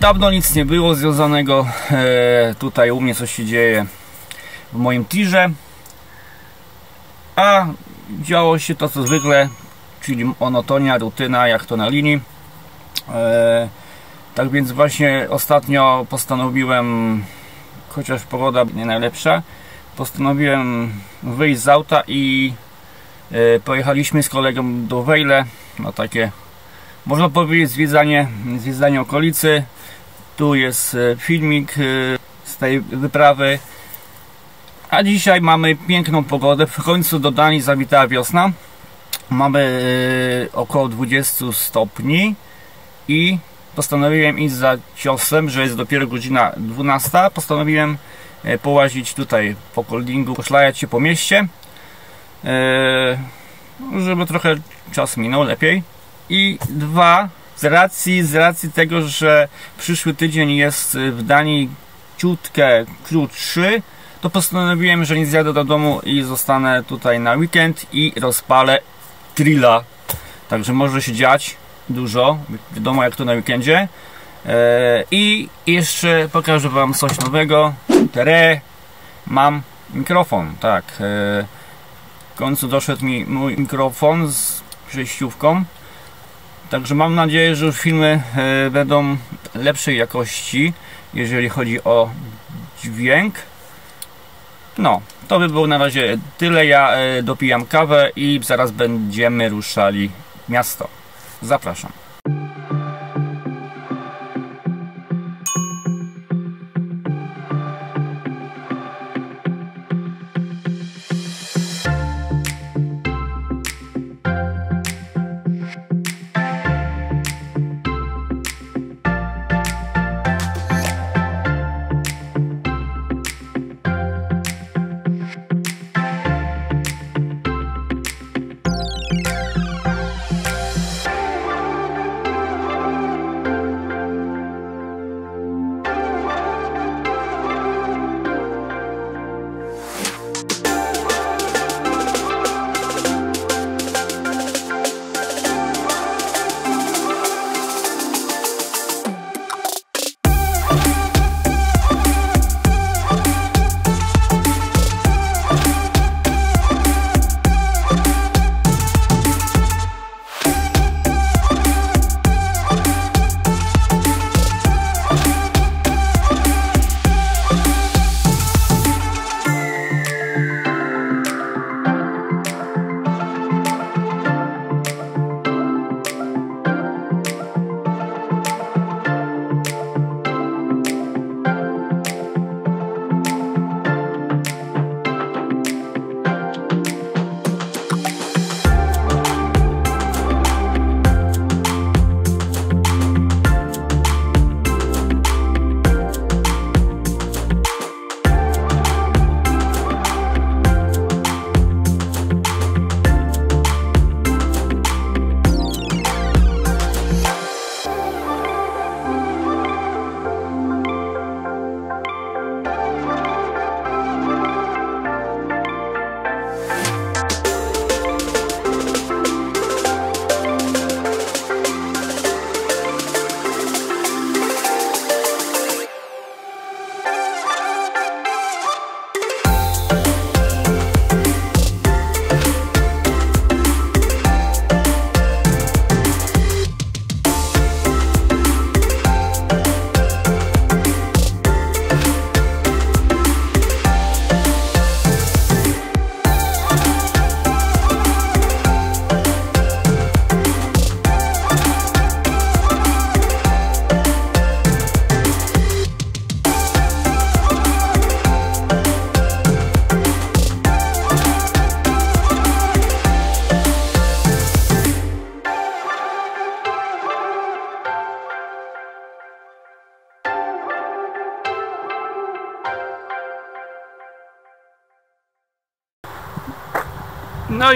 Dawno nic nie było związanego. E, tutaj u mnie coś się dzieje w moim tirze. A działo się to co zwykle, czyli monotonia, rutyna, jak to na linii. E, tak więc właśnie ostatnio postanowiłem, chociaż pogoda nie najlepsza, postanowiłem wyjść z auta i e, pojechaliśmy z kolegą do Wejle na takie można powiedzieć zwiedzanie, zwiedzanie okolicy. Tu jest e, filmik e, z tej wyprawy. A dzisiaj mamy piękną pogodę. W końcu do Danii zawitała wiosna. Mamy e, około 20 stopni i postanowiłem iść za ciosem, że jest dopiero godzina 12. Postanowiłem połazić tutaj po Koldingu, poszlajać się po mieście, żeby trochę czas minął lepiej i dwa z racji, z racji tego, że przyszły tydzień jest w Danii ciutkę krótszy, to postanowiłem, że nie zjadę do domu i zostanę tutaj na weekend i rozpalę grilla. Także może się dziać dużo, wiadomo jak to na weekendzie. E, I jeszcze pokażę Wam coś nowego. Tere, mam mikrofon, tak. E, w końcu doszedł mi mój mikrofon z przejściówką. Także mam nadzieję, że filmy e, będą lepszej jakości, jeżeli chodzi o dźwięk. No, to by było na razie tyle. Ja e, dopijam kawę i zaraz będziemy ruszali miasto. Zapraszam.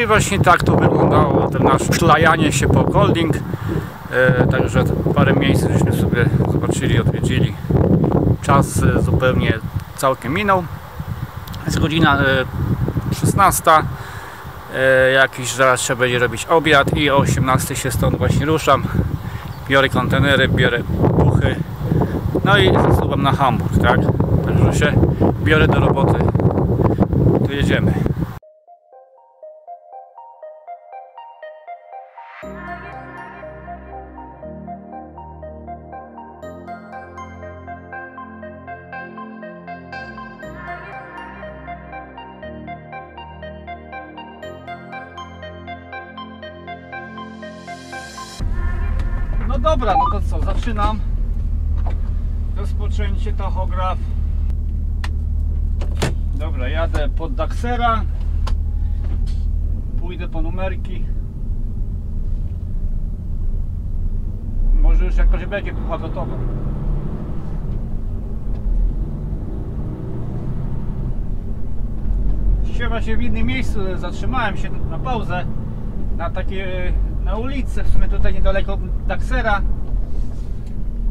I właśnie tak to wyglądało, to nasze szlajanie się po Golding. E, także parę miejsc żeśmy sobie zobaczyli, odwiedzili. Czas e, zupełnie całkiem minął. Jest godzina e, 16. E, jakiś zaraz trzeba będzie robić obiad i o 18 się stąd właśnie ruszam. Biorę kontenery, biorę puchy, No i zasuwam na Hamburg, tak? Także się biorę do roboty. To jedziemy. Dobra, no to co, zaczynam. Rozpoczęcie tachograf. Dobra, jadę pod Daxera. Pójdę po numerki. Może już jakoś będzie pucha gotowa. Dzisiaj właśnie w innym miejscu zatrzymałem się na pauzę na takie na ulicy, w sumie tutaj niedaleko Daxera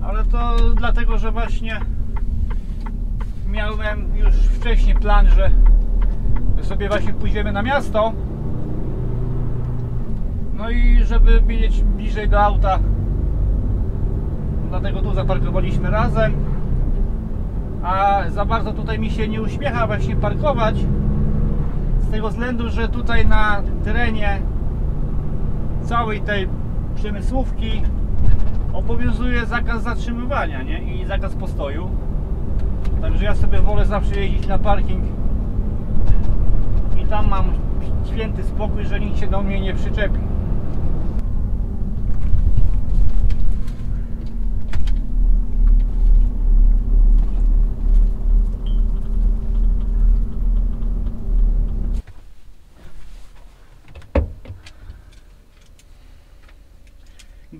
ale to dlatego, że właśnie miałem już wcześniej plan, że sobie właśnie pójdziemy na miasto. No i żeby mieć bliżej do auta dlatego tu zaparkowaliśmy razem. A za bardzo tutaj mi się nie uśmiecha właśnie parkować z tego względu, że tutaj na terenie całej tej przemysłówki obowiązuje zakaz zatrzymywania nie? i zakaz postoju. Także ja sobie wolę zawsze jeździć na parking i tam mam święty spokój, że nikt się do mnie nie przyczepi.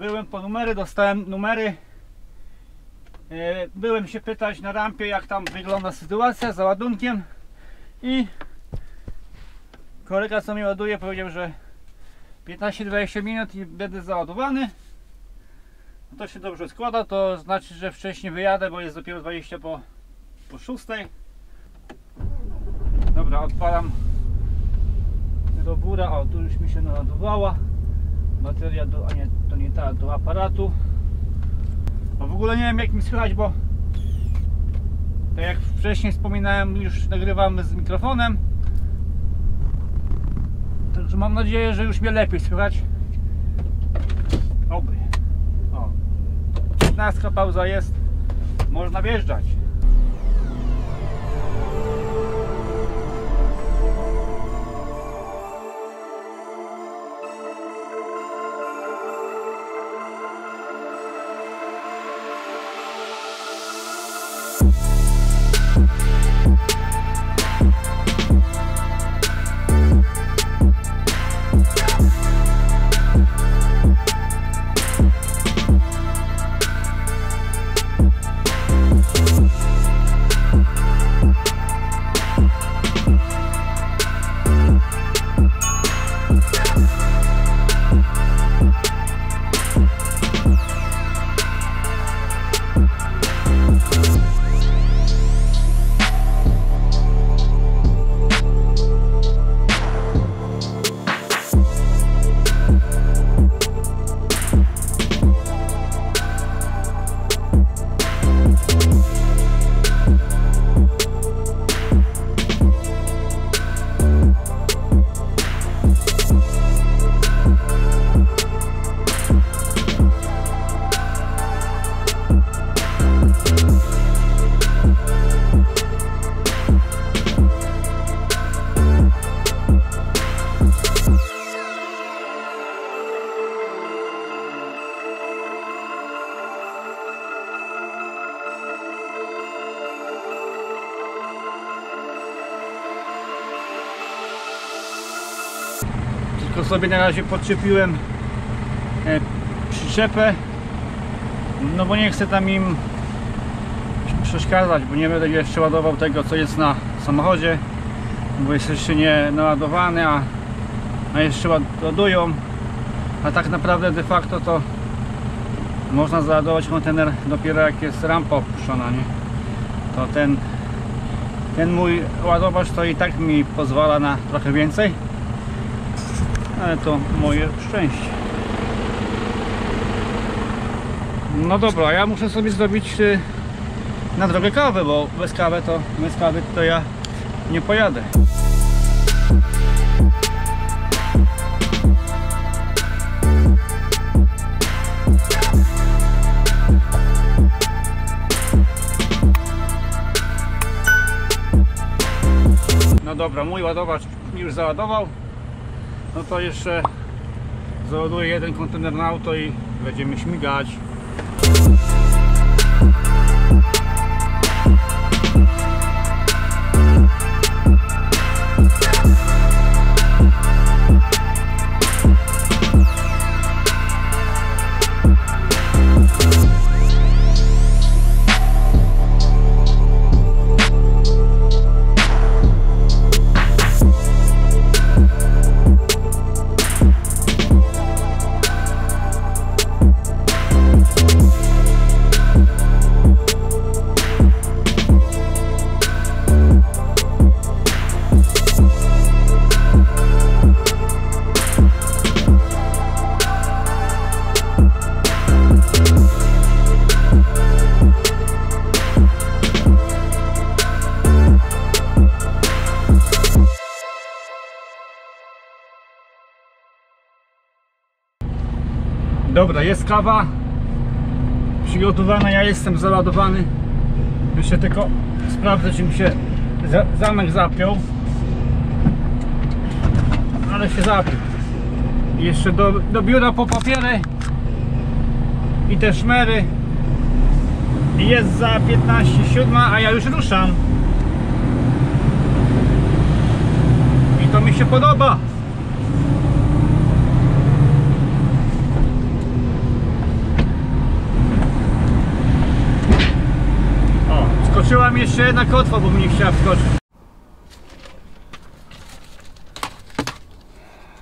Byłem po numery, dostałem numery. E, Byłem się pytać na rampie, jak tam wygląda sytuacja z ładunkiem. I kolega, co mi ładuje, powiedział, że 15-20 minut i będę załadowany. No to się dobrze składa, to znaczy, że wcześniej wyjadę, bo jest dopiero 20 po, po 6. Dobra, odpalam do góra. O, tu już mi się naładowała bateria do, a nie, to nie ta, do aparatu. Bo w ogóle nie wiem jak mi słychać, bo tak jak wcześniej wspominałem, już nagrywamy z mikrofonem. Także mam nadzieję, że już mnie lepiej słychać. Oby. O. 15 pauza jest. Można wjeżdżać. Sobie na razie podczepiłem e, przyczepę. No bo nie chcę tam im przeszkadzać, bo nie będę jeszcze ładował tego co jest na samochodzie, bo jest jeszcze nie naładowany, a, a jeszcze ład- ładują. A tak naprawdę de facto to można załadować kontener dopiero jak jest rampa opuszczona, nie? To ten, ten mój ładowacz to i tak mi pozwala na trochę więcej ale to moje szczęście. No dobra, ja muszę sobie zrobić y, na drogę kawę, bo bez kawy to bez kawy to ja nie pojadę. No dobra, mój ładowacz już załadował. No to jeszcze załaduję jeden kontener na auto i będziemy śmigać. Jest kawa przygotowana, ja jestem załadowany. Jeszcze tylko sprawdzę, czy mi się za zamek zapiął. Ale się zapiął. I Jeszcze do, do biura po papiery i te szmery. Jest za 15.07, a ja już ruszam. I to mi się podoba. O, skoczyła mi jeszcze jedna kotwa, bo mnie chciała wskoczyć.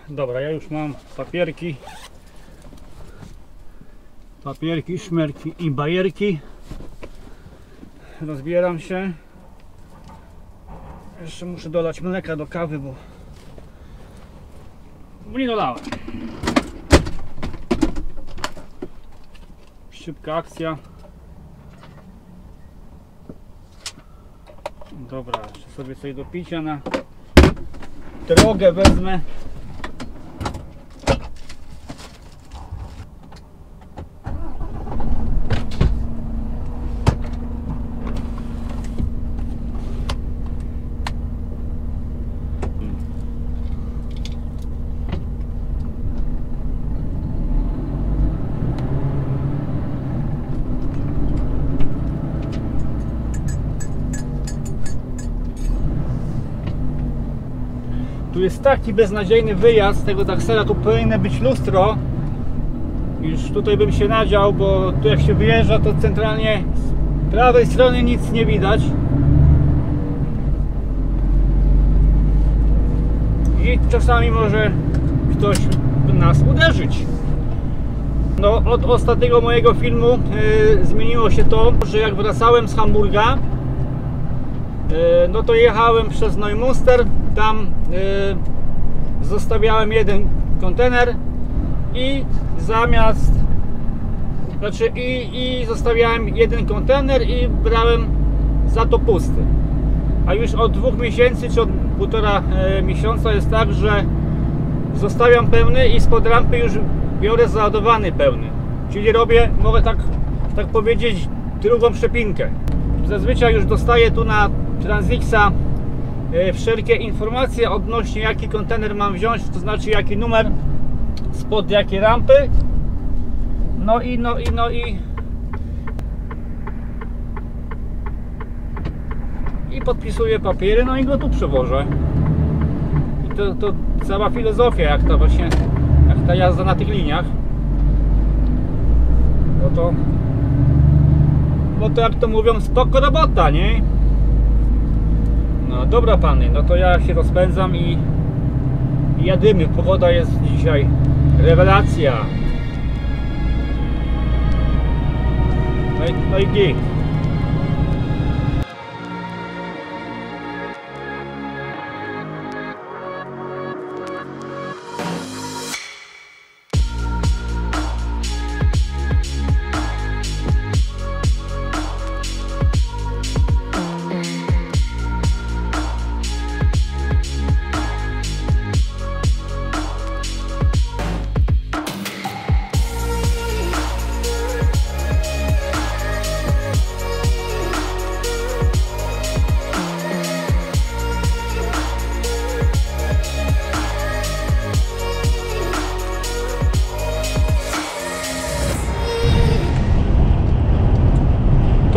Dobra, ja już mam papierki. Papierki, szmerki i bajerki. Rozbieram się. Jeszcze muszę dolać mleka do kawy, bo, bo nie dolałem. Szybka akcja. Dobra, jeszcze sobie coś do picia na drogę wezmę. Jest taki beznadziejny wyjazd tego taksera, tu powinno być lustro. Już tutaj bym się nadział, bo tu jak się wyjeżdża, to centralnie z prawej strony nic nie widać. I czasami może ktoś nas uderzyć. No, od ostatniego mojego filmu yy, zmieniło się to, że jak wracałem z Hamburga, E, no to jechałem przez Neumünster, tam e, zostawiałem jeden kontener i zamiast znaczy i, i zostawiałem jeden kontener i brałem za to pusty. A już od dwóch miesięcy czy od półtora e, miesiąca jest tak, że zostawiam pełny i spod rampy już biorę załadowany pełny. Czyli robię, mogę tak, tak powiedzieć drugą przepinkę. Zazwyczaj już dostaję tu na Transixa e, wszelkie informacje odnośnie jaki kontener mam wziąć, to znaczy jaki numer spod jakiej rampy. No i no i no i i podpisuję papiery, no i go tu przewożę. I to, to cała filozofia, jak ta właśnie, jak ta jazda na tych liniach. No to bo to jak to mówią, spoko robota, nie? No dobra pany, no to ja się rozpędzam i, jadymy. Pogoda jest dzisiaj rewelacja. No i, no i gig.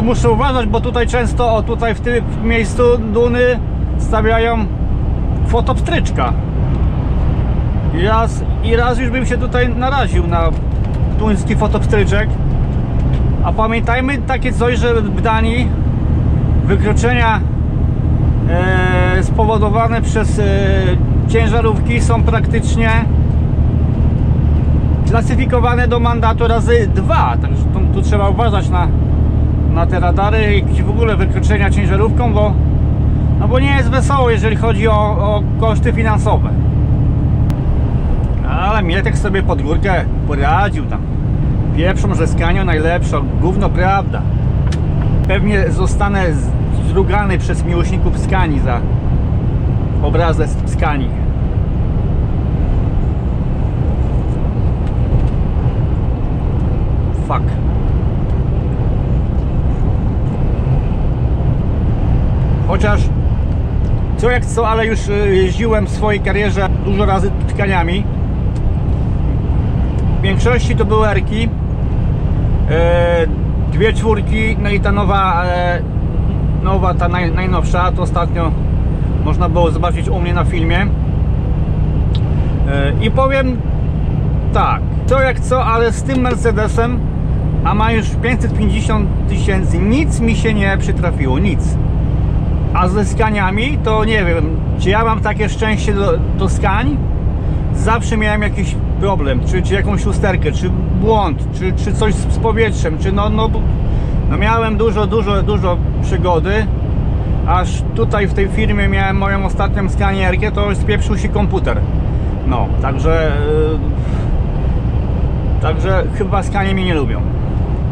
Muszę uważać, bo tutaj często, o tutaj w tym miejscu duny stawiają fotopstryczka. I raz, I raz już bym się tutaj naraził na tuński fotopstryczek. A pamiętajmy takie coś, że w Danii wykroczenia e, spowodowane przez e, ciężarówki są praktycznie klasyfikowane do mandatu razy dwa. Także tu, tu trzeba uważać na, na te radary i w ogóle wykroczenia ciężarówką, bo, no bo nie jest wesoło, jeżeli chodzi o, o koszty finansowe. Ale Mietek sobie pod górkę poradził tam. Pieprzą, że Skanio najlepsza. Gówno prawda. Pewnie zostanę zdrugany przez miłośników Skani za obrazę Skani. Fuck. Chociaż co jak co, ale już y, jeździłem w swojej karierze dużo razy tkaniami. W większości to były erki. E, dwie czwórki, no i ta nowa, e, nowa, ta naj, najnowsza, to ostatnio można było zobaczyć u mnie na filmie. I powiem tak, co jak co, ale z tym Mercedesem, a ma już 550 tysięcy, nic mi się nie przytrafiło, nic. A ze skaniami to nie wiem, czy ja mam takie szczęście do, do skań? Zawsze miałem jakiś problem, czy, czy jakąś usterkę, czy błąd, czy, czy coś z, z powietrzem, czy no, no, no miałem dużo, dużo, dużo przygody, aż tutaj w tej firmie miałem moją ostatnią skanierkę, to spieprzył się komputer. No, także yy, także chyba skanie mnie nie lubią.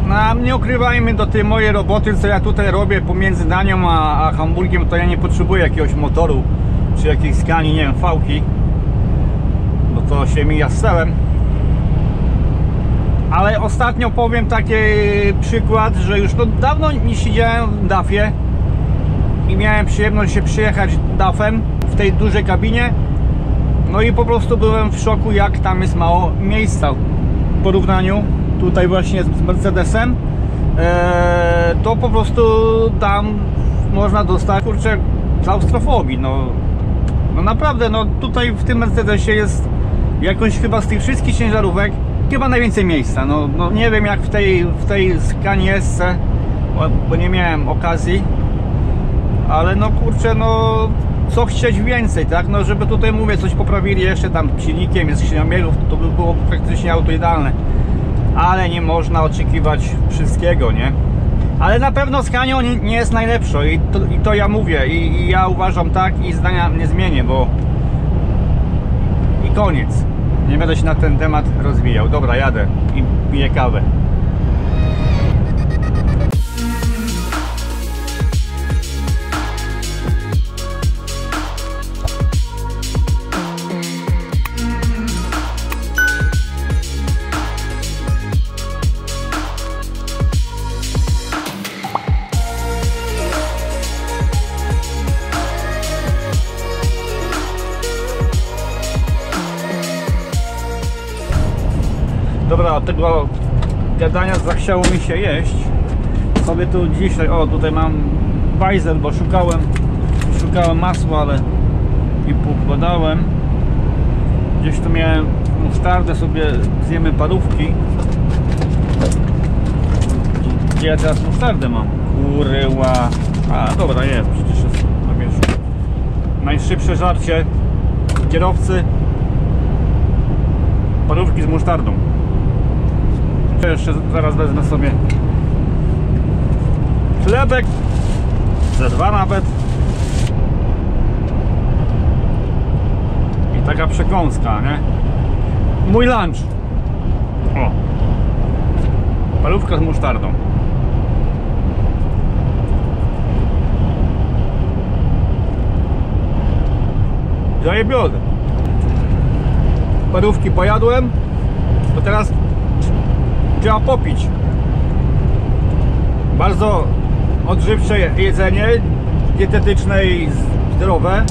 No, nie ukrywajmy do tej mojej roboty, co ja tutaj robię pomiędzy Danią a, a Hamburgiem, to ja nie potrzebuję jakiegoś motoru, czy jakiejś skani, nie wiem, fałki, bo to się mija z celem. Ale ostatnio powiem taki przykład, że już no, dawno nie siedziałem w DAF-ie i miałem przyjemność się przyjechać DAF-em w tej dużej kabinie. No i po prostu byłem w szoku, jak tam jest mało miejsca w porównaniu tutaj właśnie z Mercedesem. Eee, to po prostu tam można dostać kurczę klaustrofobii. No, no naprawdę, no tutaj w tym Mercedesie jest jakoś chyba z tych wszystkich ciężarówek chyba najwięcej miejsca. No, no nie wiem jak w tej, w tej Scaniesce, bo, bo nie miałem okazji, ale no kurczę, no co chcieć więcej, tak? No żeby tutaj mówię, coś poprawili jeszcze tam silnikiem, jest skrzynią biegów, to by było praktycznie auto idealne. Ale nie można oczekiwać wszystkiego, nie? Ale na pewno Scania nie, nie jest najlepsze i to, i to ja mówię i, i ja uważam tak i zdania nie zmienię, bo i koniec. Nie będę się na ten temat rozwijał. Dobra, jadę i piję kawę. Zachciało mi się jeść. Sobie tu dzisiaj, o tutaj mam bajzel, bo szukałem szukałem masła, ale i podałem. Gdzieś tu miałem musztardę, sobie zjemy parówki. Gdzie ja teraz musztardę mam? Kuryła. A dobra, jest, przecież jest na wierzchu. Najszybsze żarcie kierowcy parówki z musztardą. Jeszcze zaraz wezmę sobie chlebek, ze dwa nawet. I taka przekąska, nie? Mój lunch. O. Palówka z musztardą. Zajebiony. Parówki pojadłem, to teraz trzeba popić. Bardzo odżywcze jedzenie, dietetyczne i zdrowe.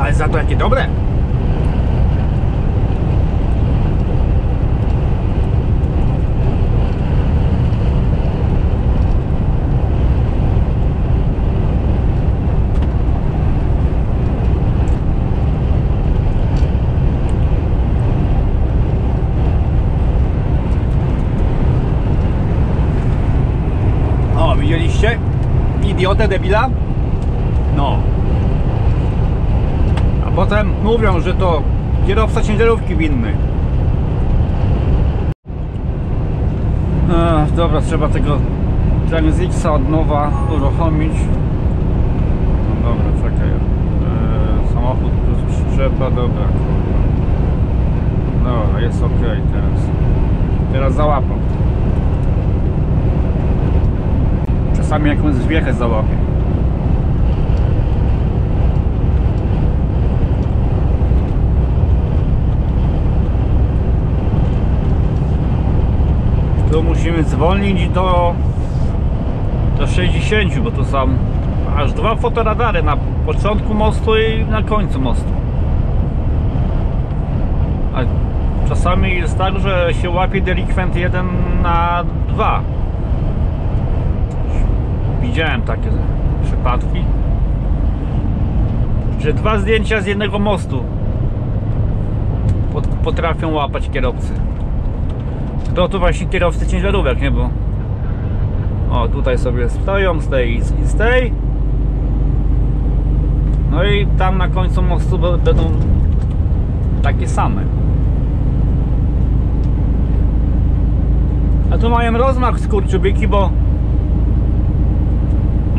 Ale za to jakie dobre. Idiotę, debila? No. A potem mówią, że to kierowca ciężarówki winny. Ech, dobra, trzeba tego Transixa od nowa uruchomić. No dobra, czekaj. Eee, samochód plus przyczepa, dobra. Dobra, jest ok teraz. Teraz załapam. Czasami jakąś zwiechę załapię. Tu musimy zwolnić do do 60, bo tu są aż dwa fotoradary na początku mostu i na końcu mostu. A czasami jest tak, że się łapie delikwent 1 na 2. Widziałem takie przypadki, że dwa zdjęcia z jednego mostu pot- potrafią łapać kierowcy. To tu właśnie kierowcy ciężarówek, nie? Bo o, tutaj sobie stoją z tej i z tej. No i tam na końcu mostu będą takie same. A tu mają rozmach skurczybyki, bo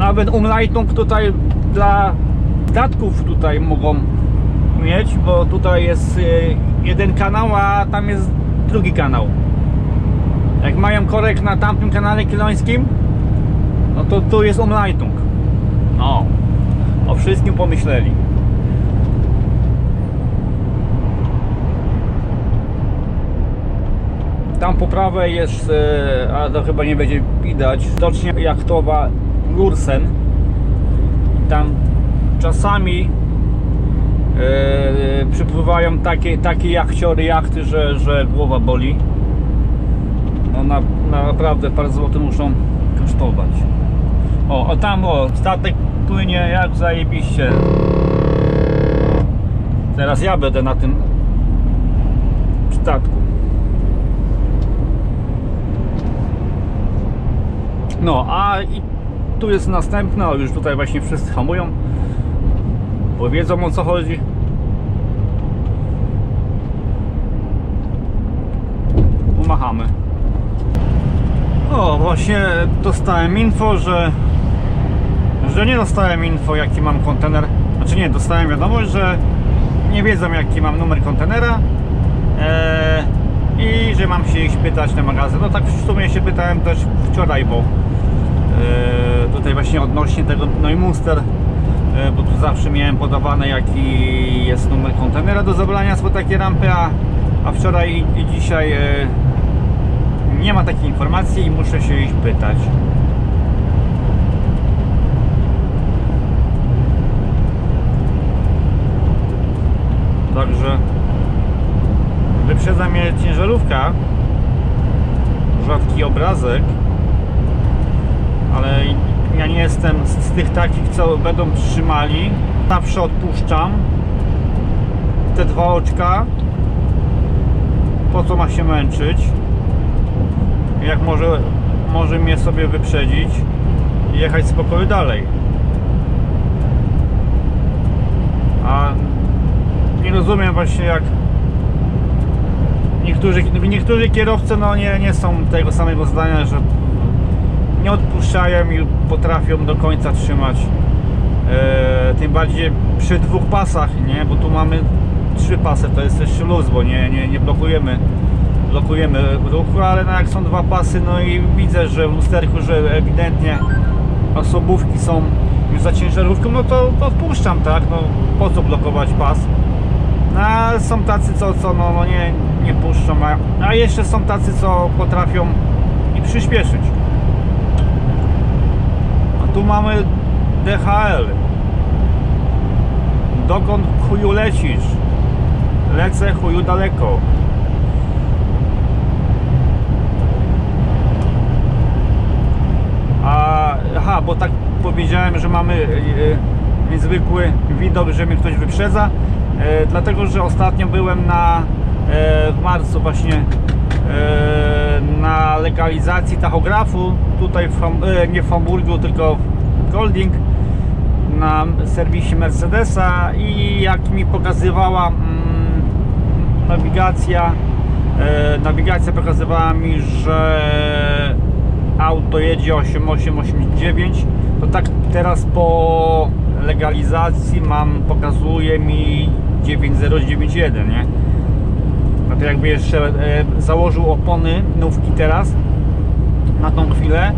nawet umleitung tutaj dla datków tutaj mogą mieć, bo tutaj jest y, jeden kanał, a tam jest drugi kanał. Jak mają korek na tamtym kanale kilońskim, no to tu jest umleitung. No, o wszystkim pomyśleli. Tam po prawej jest, e, a to chyba nie będzie widać, stocznia jachtowa Lursen. Tam czasami e, przypływają takie, takie jachciory, jachty, że, że głowa boli. No na, naprawdę parę złotych muszą kosztować. O, a tam o, statek płynie jak zajebiście. O. Teraz ja będę na tym statku. No, a i tu jest następna, już tutaj właśnie wszyscy hamują, bo wiedzą o co chodzi. Pomachamy. O, właśnie dostałem info, że że nie dostałem info jaki mam kontener. Znaczy nie, dostałem wiadomość, że nie wiedzą jaki mam numer kontenera eee, i że mam się ich pytać na magazyn. No tak w sumie się pytałem też wczoraj, bo tutaj właśnie odnośnie tego Neumuster, eee, bo tu zawsze miałem podawane jaki jest numer kontenera do zabrania z takiej rampy, a, a wczoraj i, i dzisiaj eee, nie ma takiej informacji i muszę się ich pytać. Także wyprzedza mnie ciężarówka. Rzadki obrazek. Ale ja nie jestem z, tych takich, co będą trzymali. Zawsze odpuszczam. Te dwa oczka. Po co ma się męczyć? Jak może, może mnie sobie wyprzedzić i jechać spokojnie dalej. A nie rozumiem właśnie jak niektórzy, niektórzy kierowcy no nie, nie są tego samego zdania, że nie odpuszczają i potrafią do końca trzymać e, tym bardziej przy dwóch pasach, nie, bo tu mamy trzy pasy, to jest jeszcze luz, bo nie, nie, nie blokujemy blokujemy ruchu, ale no jak są dwa pasy, no i widzę, że w lusterku, że ewidentnie osobówki są już za ciężarówką, no to, to odpuszczam, tak, no po co blokować pas? No, a są tacy, co, co no, no nie, nie puszczą, a, a jeszcze są tacy, co potrafią i przyspieszyć. Tu mamy DHL. Dokąd chuju lecisz? Lecę chuju daleko. A, aha, bo tak powiedziałem, że mamy e, niezwykły widok, że mnie ktoś wyprzedza. E, dlatego, że ostatnio byłem na e, w marcu właśnie e, legalizacji tachografu tutaj w, e, nie w Hamburgu, tylko Golding na serwisie Mercedesa i jak mi pokazywała mm, nawigacja e, nawigacja pokazywała mi, że auto jedzie 8889 to tak teraz po legalizacji mam pokazuje mi 9091 nie no to jakby jeszcze e, założył opony nówki teraz na tą chwilę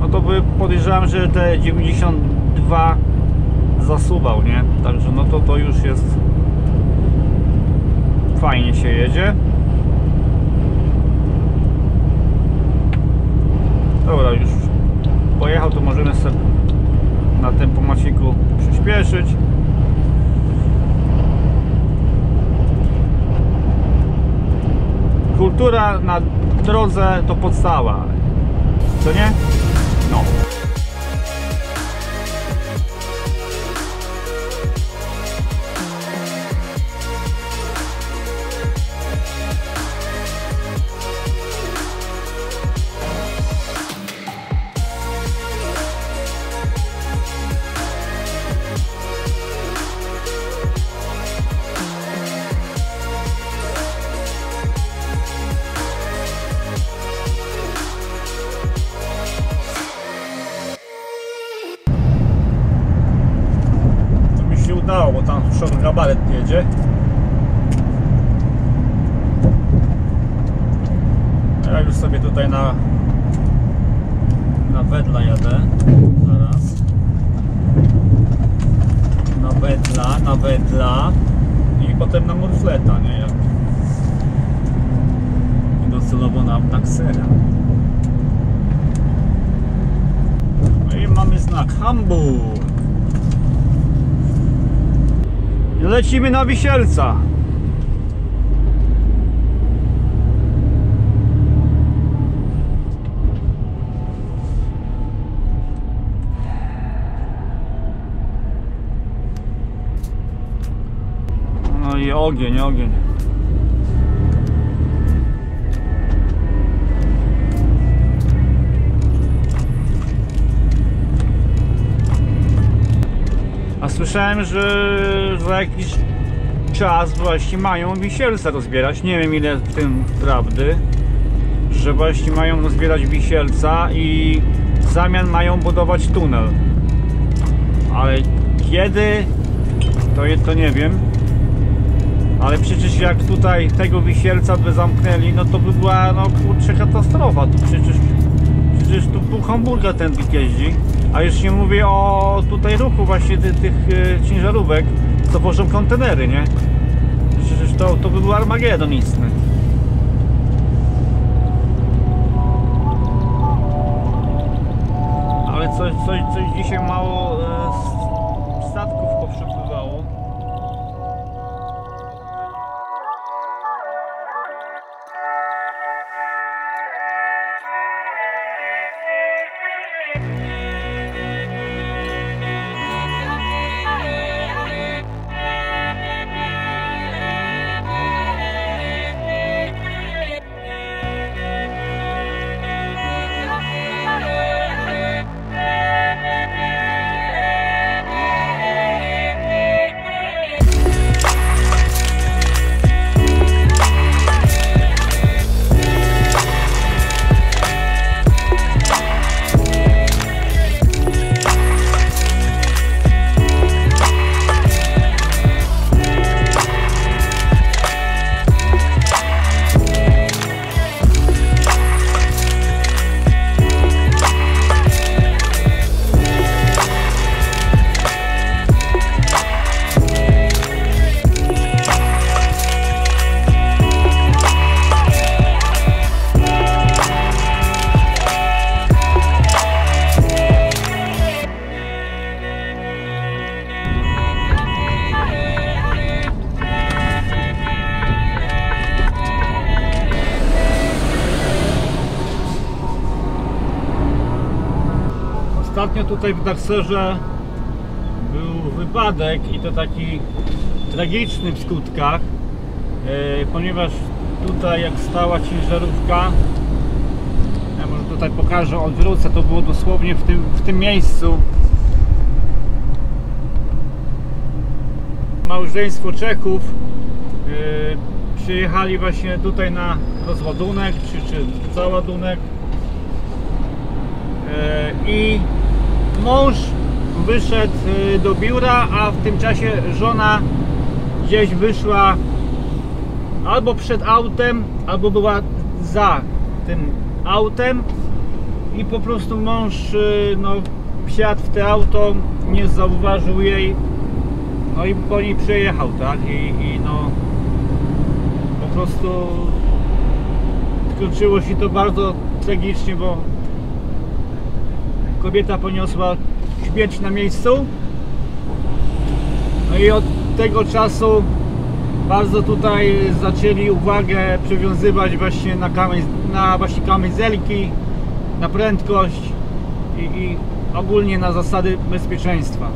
no to by podejrzewam, że te 92 zasuwał, nie? Także no to to już jest fajnie się jedzie. Dobra, już pojechał, to możemy sobie na tempomaciku przyspieszyć. Kultura na drodze to podstawa. Co nie? Sobie tutaj na na wedla jadę. Zaraz. Na wedla, na wedla i potem na morfleta, nie? Jak... I docelowo na taksera. No i mamy znak Hamburg. I Lecimy na Wisielca. No i ogień, ogień. A słyszałem, że za jakiś czas właśnie mają wisielce rozbierać. Nie wiem ile w tym prawdy. Że właśnie mają rozbierać wisielca i w zamian mają budować tunel. Ale kiedy to, to nie wiem. Ale przecież jak tutaj tego wisielca by zamknęli, no to by była no kurczę katastrofa. To przecież, przecież tu pół Hamburga ten jeździ. A już nie mówię o tutaj ruchu właśnie tych, tych e, ciężarówek, co wożą kontenery, nie? Przecież to, to by był Armagedon istny. Ale coś, coś, coś dzisiaj mało tutaj w Darserze był wypadek i to taki tragiczny w skutkach, e, ponieważ tutaj jak stała ciężarówka, ja może tutaj pokażę, odwrócę, to było dosłownie w tym, w tym miejscu. Małżeństwo Czechów e, przyjechali właśnie tutaj na rozładunek, czy, czy załadunek e, i mąż wyszedł yy, do biura, a w tym czasie żona gdzieś wyszła albo przed autem, albo była za tym autem i po prostu mąż yy, no, wsiadł w te auto, nie zauważył jej no i po niej przejechał, tak? I, i no po prostu skończyło się to bardzo tragicznie, bo kobieta poniosła śmierć na miejscu. No i od tego czasu bardzo tutaj zaczęli uwagę przywiązywać właśnie na, kamez, na właśnie kamizelki, na prędkość i, i ogólnie na zasady bezpieczeństwa.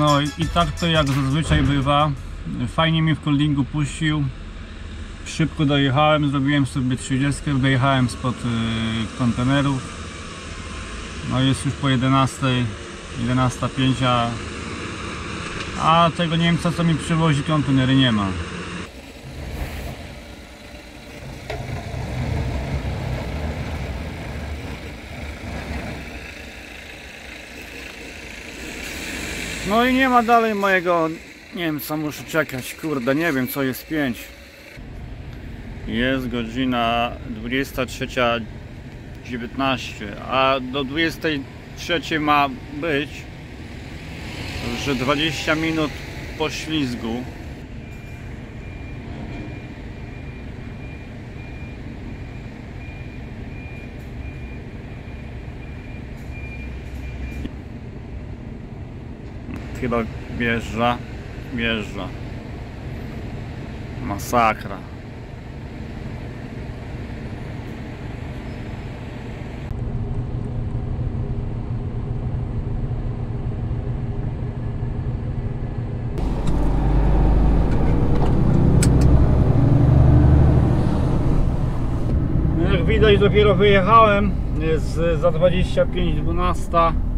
No i, tak to jak zazwyczaj bywa. Fajnie mi w coldingu puścił. Szybko dojechałem, zrobiłem sobie 30, wyjechałem spod y, kontenerów. No jest już po 11, 11.05, a, a tego Niemca co mi przywozi kontenery nie ma. No i nie ma dalej mojego Niemca, muszę czekać, kurde, nie wiem co jest 5. Jest godzina 23.19, a do 23 ma być, że 20 minut po Chyba wjeżdża, wjeżdża. Masakra. Jak widać dopiero wyjechałem, jest za 25 12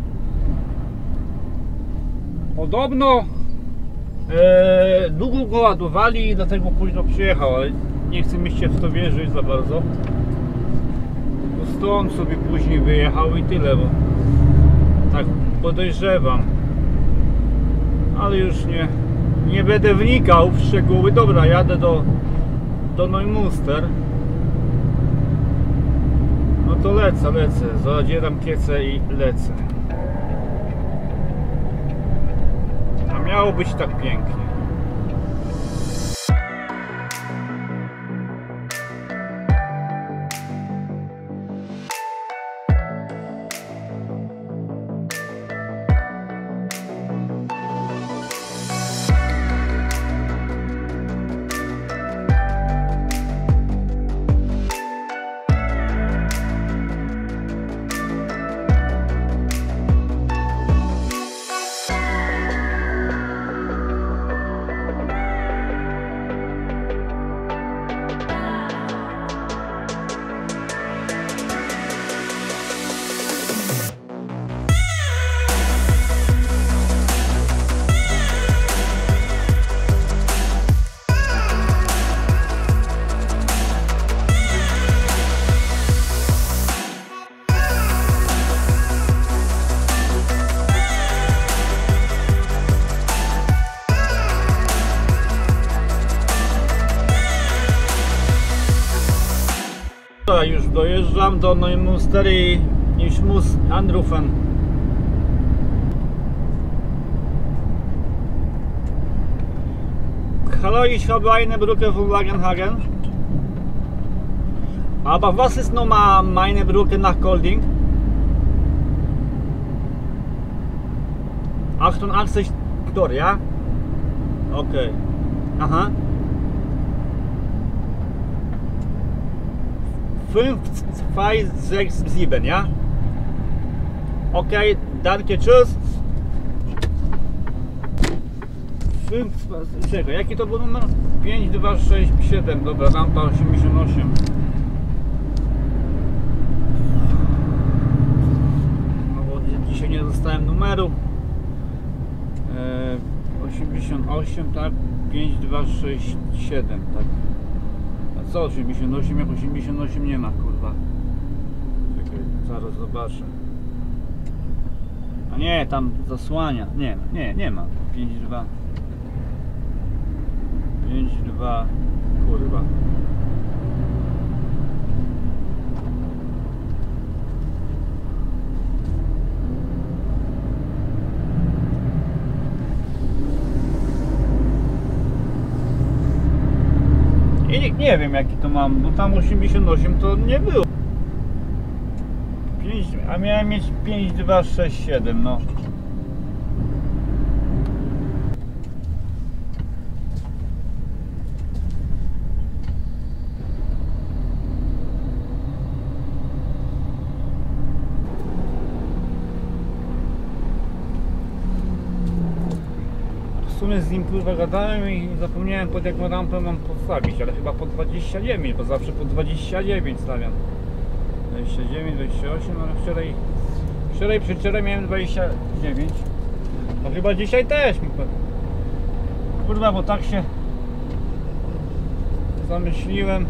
Podobno e, długo go ładowali i dlatego późno przyjechał, ale nie chcę mi się w to wierzyć za bardzo. Stąd sobie później wyjechał i tyle, bo tak podejrzewam. Ale już nie, nie będę wnikał w szczegóły. Dobra, jadę do, do Neumuster. No to lecę, lecę. Zadzieram kiecę i lecę. A miało być tak pięknie. Dojeżdżam do Neumünstery niż Mus Andrufen. Hallo, ich habe eine Brücke von Lagenhagen. Aber was ist nochmal meine Brücke nach Golding? 88 Tor, ja? Okay. Aha. 5, 2, 6, 7, ja? Okay, danke, tschüss. 5, czekaj, jaki to był numer? 5, 2, 6, 7, dobra, rampa 88. No bo dzi- dzisiaj nie dostałem numeru. E, 88, tak? 5, 2, 6, 7, tak? Co 88, jak 88 nie ma, kurwa. Czekaj, zaraz zobaczę. A nie, tam zasłania. Nie, nie, nie ma. 5, 2. 5, 2, kurwa. I nie, wiem jaki to mam, bo tam 88 to nie było. 5, a miałem mieć 5, 2, 6, 7, no. Sumie z nim kurwa gadałem i zapomniałem pod jaką rampę mam postawić, ale chyba po 29, bo zawsze po 29 stawiam. 29, 28, ale wczoraj, wczoraj przy wczoraj miałem 29. No chyba dzisiaj też. mi Kurwa, bo tak się zamyśliłem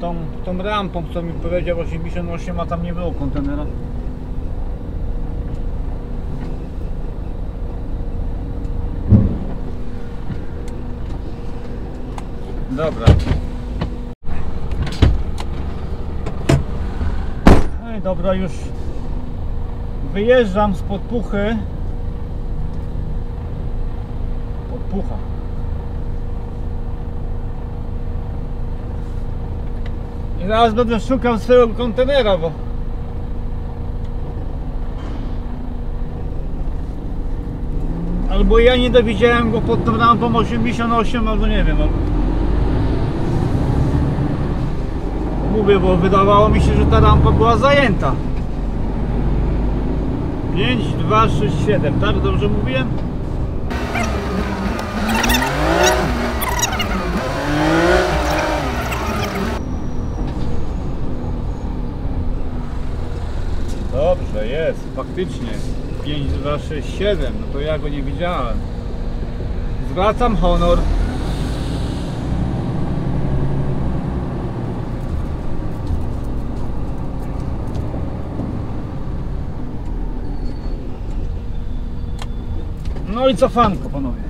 tą, tą rampą, co mi powiedział 88, a tam nie było kontenera. Dobra. No i dobra, już wyjeżdżam z podpuchy. Podpucha. I zaraz będę szukał swojego kontenera, bo Albo ja nie dowiedziałem go pod tą rampą 88, albo nie wiem. Albo... Mówię, bo wydawało mi się, że ta rampa była zajęta. 5, 2, 6, 7, tak? Dobrze mówiłem? Dobrze, jest, faktycznie. 5, 2, 6, 7, no to ja go nie widziałem. Zwracam honor. No i cofanko, panowie.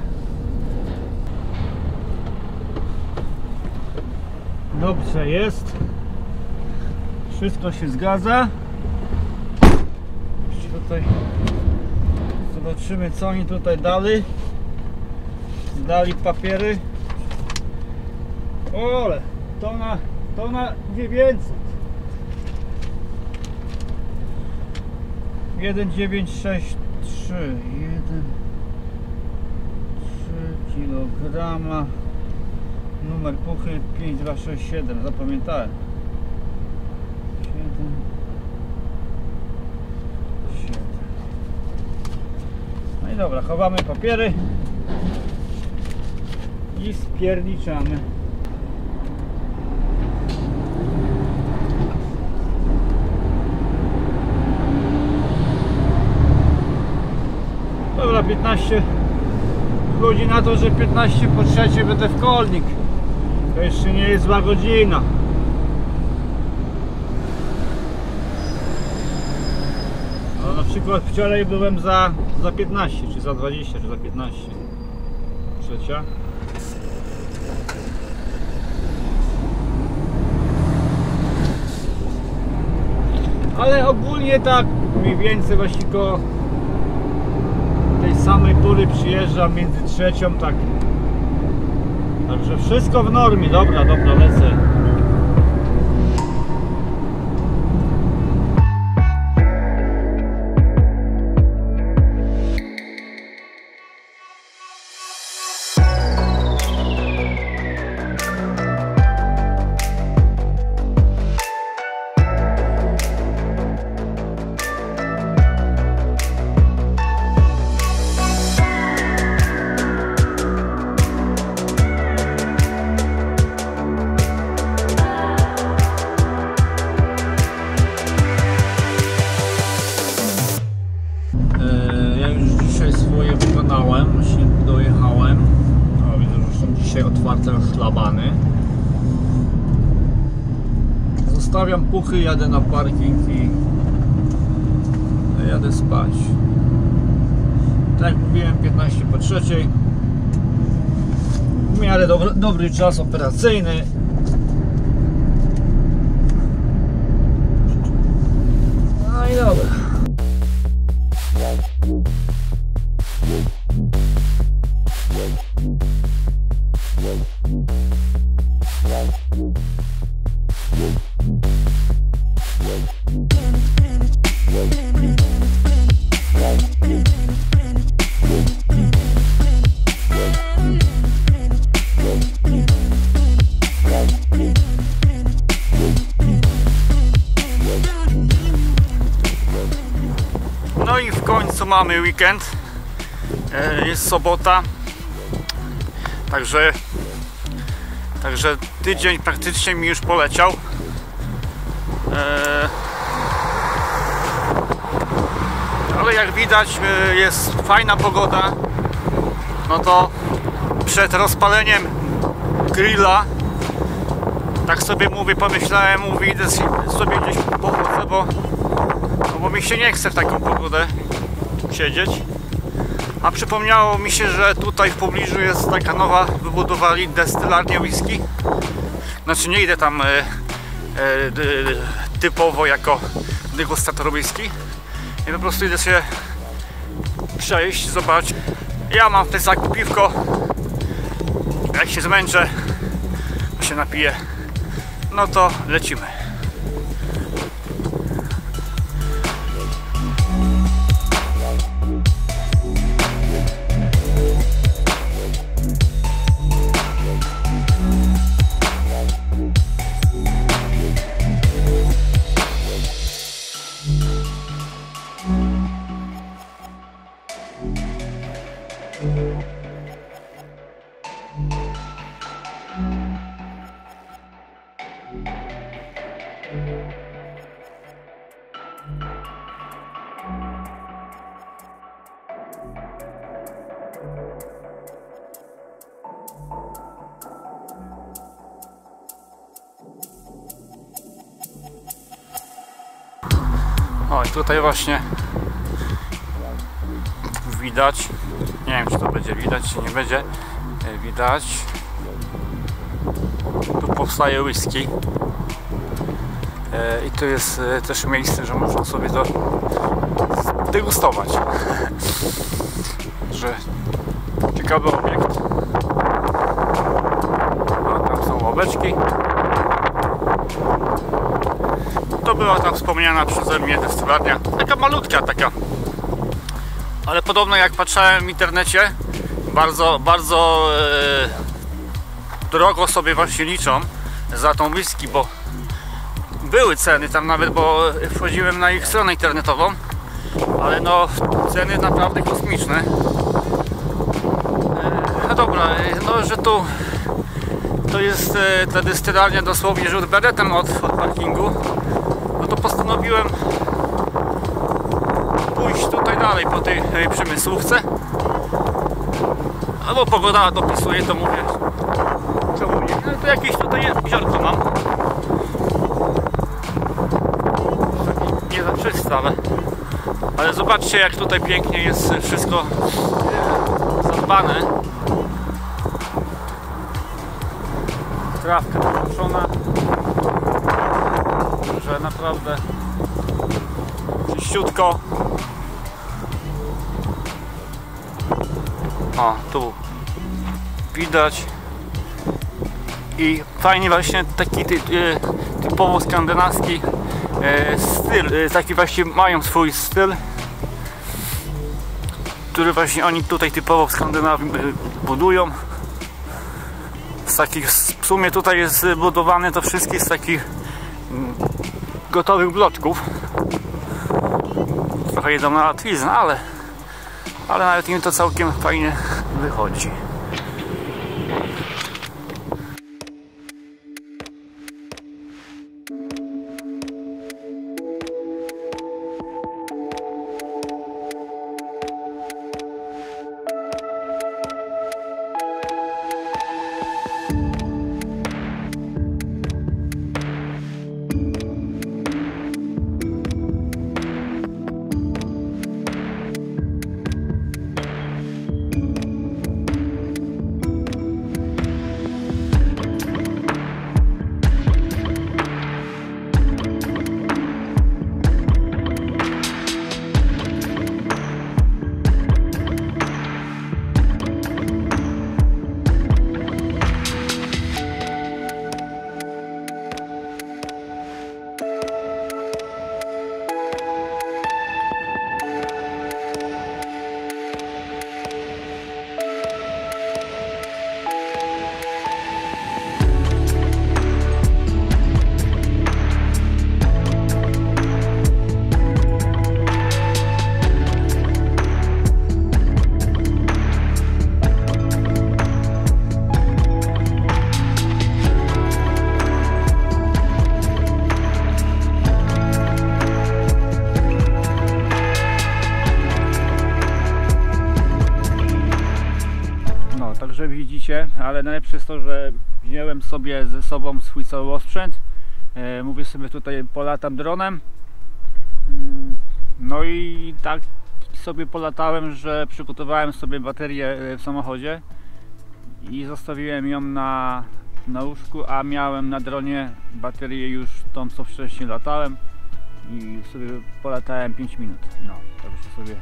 Dobrze jest. Wszystko się zgadza. Tutaj zobaczymy co oni tutaj dali. Dali papiery. Ole, to na, to na 900. 1963 1 3 kg numer puchy 5267 zapamiętałem. 7 7 no i dobra chowamy papiery i spierniczamy. Dobra, 15 Chodzi na to, że 15 po trzecie będę w kolnik. To jeszcze nie jest zła godzina. No, na przykład wczoraj byłem za, za 15, czy za 20, czy za 15. Trzecia. Ale ogólnie tak mniej więcej właśnie koło samej pory przyjeżdżam między trzecią tak. Także wszystko w normie, dobra, dobra, lecę. Puchy, jadę na parking i jadę spać. Tak jak mówiłem, 15 po trzeciej. W miarę dobry, dobry czas operacyjny. Mamy weekend. E, Jest sobota. Także Także tydzień praktycznie mi już poleciał. E, Ale jak widać e, jest fajna pogoda. No to przed rozpaleniem grilla tak sobie mówię, pomyślałem, mówię, idę sobie gdzieś pochodzę, bo no bo mi się nie chce w taką pogodę siedzieć. A przypomniało mi się, że tutaj w pobliżu jest taka nowa, wybudowali destylarnię whisky. Znaczy nie idę tam e, e, typowo jako degustator whisky. I po prostu idę się przejść, zobaczyć. Ja mam w plecaku piwko. Jak się zmęczę, się napiję. No to lecimy. Tutaj właśnie widać, nie wiem czy to będzie widać czy nie będzie, e, widać. Tu powstaje whisky. E, i tu jest e, też miejsce, że można sobie to degustować. Że ciekawy obiekt. O, tam są ławeczki to była ta wspomniana przeze mnie destylarnia. Taka malutka taka. Ale podobno jak patrzałem w internecie, bardzo, bardzo e, drogo sobie właśnie liczą za tą whisky, bo były ceny tam nawet, bo wchodziłem na ich stronę internetową, ale no ceny naprawdę kosmiczne. E, no dobra, e, no że tu to jest e, ta destylarnia dosłownie rzut beretem od, od parkingu no to postanowiłem pójść tutaj dalej po tej przemysłówce. Albo pogoda dopisuje to mówię czemu nie, no to jakieś tutaj jeziorko mam. Nie za czyste, ale ale zobaczcie jak tutaj pięknie jest wszystko zadbane. Trawka poruszona naprawdę czyściutko. O, tu widać. I fajnie właśnie taki ty, y, typowo skandynawski e, styl, e, taki właśnie mają swój styl który właśnie oni tutaj typowo w Skandynawii e, budują z takich, w sumie tutaj jest budowane to wszystkie z takich mm, gotowych bloczków. Trochę jedą na łatwiznę, ale ale nawet im to całkiem fajnie wychodzi Także widzicie, ale najlepsze jest to, że wziąłem sobie ze sobą swój cały osprzęt. E, mówię sobie tutaj polatam dronem. Mm, No i tak sobie polatałem, że przygotowałem sobie baterię e, w samochodzie i zostawiłem ją na, na łóżku, a miałem na dronie baterię już tą co wcześniej latałem i sobie polatałem 5 minut. No, także sobie.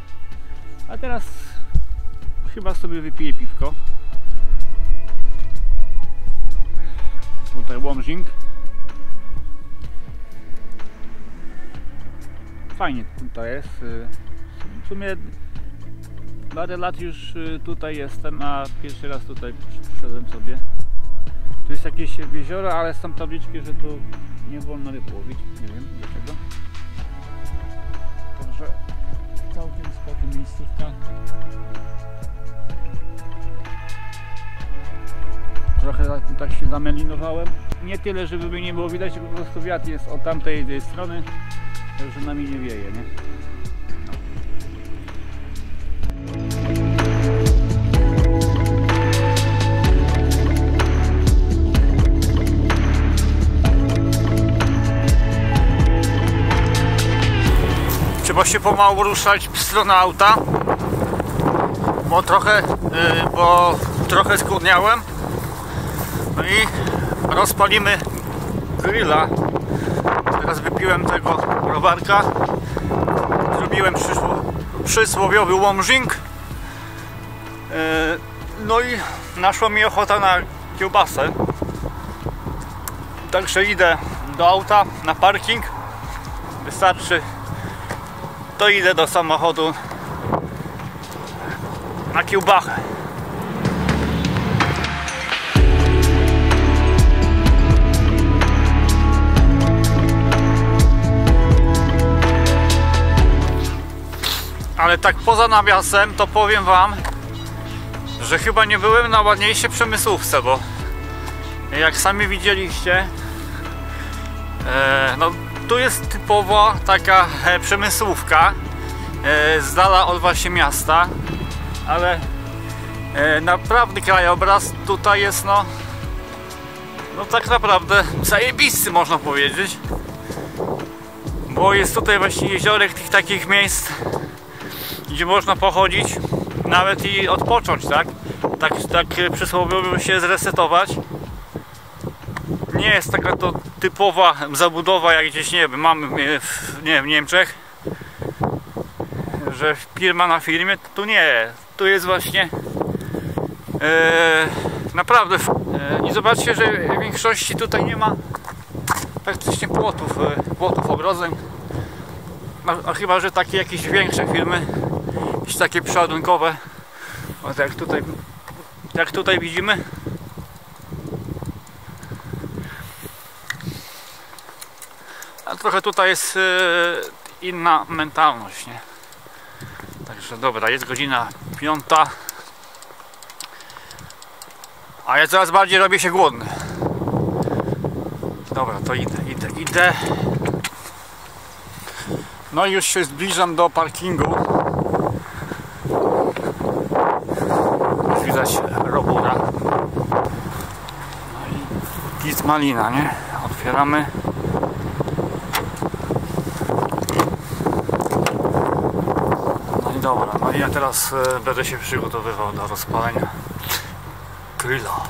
A teraz chyba sobie wypiję piwko. Tutaj Łomżing. Fajnie tutaj jest. y, W sumie parę lat już y, tutaj jestem, a pierwszy raz tutaj przyszedłem sobie. Tu jest jakieś jezioro, ale są tabliczki, że tu nie wolno ryb łowić. Nie wiem dlaczego. Także całkiem spoko miejscówka. Trochę tak, tak się zamelinowałem. Nie tyle, żeby mnie nie było widać, po prostu wiatr jest od tamtej tej strony, także nami nie wieje, nie? Trzeba się pomału ruszać w stronę auta, bo trochę, yy, bo trochę skłodniałem. No i rozpalimy grilla. Teraz wypiłem tego browarka. Zrobiłem przysło, przysłowiowy łomżing. Yy, No i naszła mi ochota na kiełbasę. Także idę do auta na parking. Wystarczy. To idę do samochodu na kiełbachę. Ale tak poza nawiasem to powiem wam, że chyba nie byłem na ładniejszej przemysłówce, bo jak sami widzieliście, e, no tu jest typowo taka e, przemysłówka e, z dala od właśnie miasta, ale naprawdę krajobraz tutaj jest no no tak naprawdę zajebisty można powiedzieć. Bo jest tutaj właśnie jeziorek tych takich miejsc gdzie można pochodzić nawet i odpocząć, tak? Tak, tak przysłowiowo się zresetować. Nie jest taka to typowa zabudowa jak gdzieś, nie wiem, mamy w, nie, w Niemczech. że firma na filmie, to tu nie. Tu jest właśnie e, naprawdę e, i zobaczcie, że w większości tutaj nie ma praktycznie płotów, e, płotów ogrodzeń. A, a chyba, że takie jakieś większe filmy, jakieś takie przeładunkowe, o, tak tutaj, jak tutaj widzimy. A trochę tutaj jest e, inna mentalność, nie? Także dobra, jest godzina piąta. A ja coraz bardziej robię się głodny. Dobra, to idę, idę, idę. No i już się zbliżam do parkingu. Już widać robura. No i git malina, nie? Otwieramy. No i dobra, no i ja teraz e, będę się przygotowywał do rozpalenia grilla.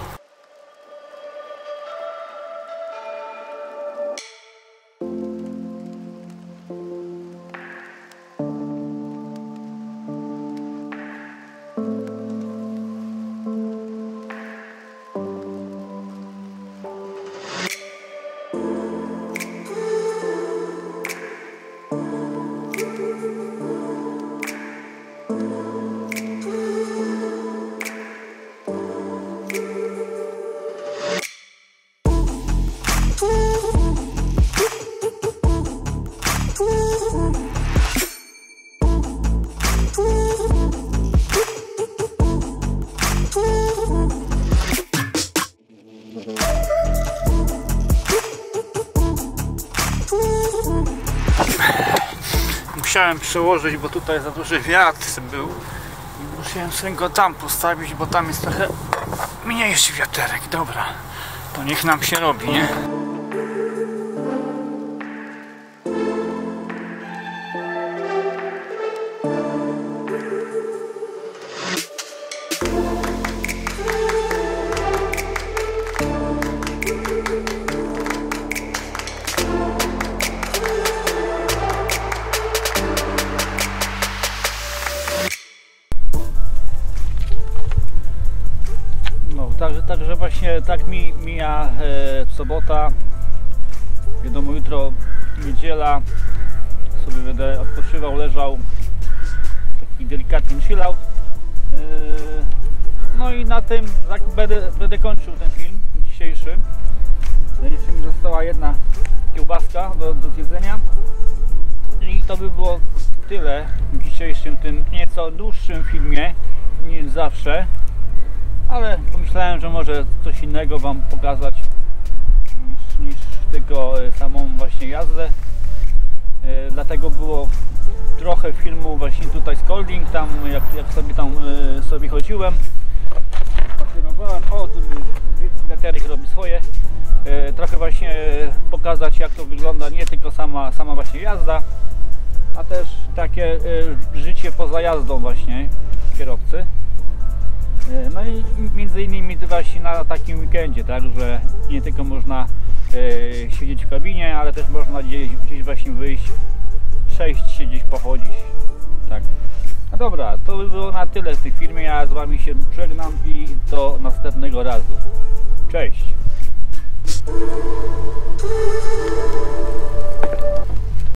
Przełożyć, bo tutaj za duży wiatr był. Musiałem sobie go tam postawić, bo tam jest trochę mniejszy wiaterek. Dobra, to niech nam się robi, nie? Tak mi mija e, sobota. Wiadomo, jutro niedziela. Sobie będę odpoczywał, leżał. Taki delikatny chillout. E, no i na tym tak będę, będę kończył ten film dzisiejszy. Jeszcze mi została jedna kiełbaska do, do zjedzenia. I to by było tyle w dzisiejszym tym nieco dłuższym filmie niż zawsze ale pomyślałem, że może coś innego Wam pokazać niż, niż tylko e, samą właśnie jazdę. E, Dlatego było trochę filmu właśnie tutaj z Colding, tam jak, jak sobie tam e, sobie chodziłem. Spacerowałem, o tu wiaterek robi swoje. Trochę właśnie pokazać jak to wygląda, nie tylko sama, sama właśnie jazda, a też takie życie poza jazdą właśnie kierowcy. E, no i między innymi bywa się na takim weekendzie, tak, że nie tylko można e, siedzieć w kabinie, ale też można gdzieś, gdzieś właśnie wyjść, przejść się gdzieś pochodzić. Tak. No dobra, to by było na tyle w tej filmie. Ja z Wami się przegnam i do następnego razu. Cześć!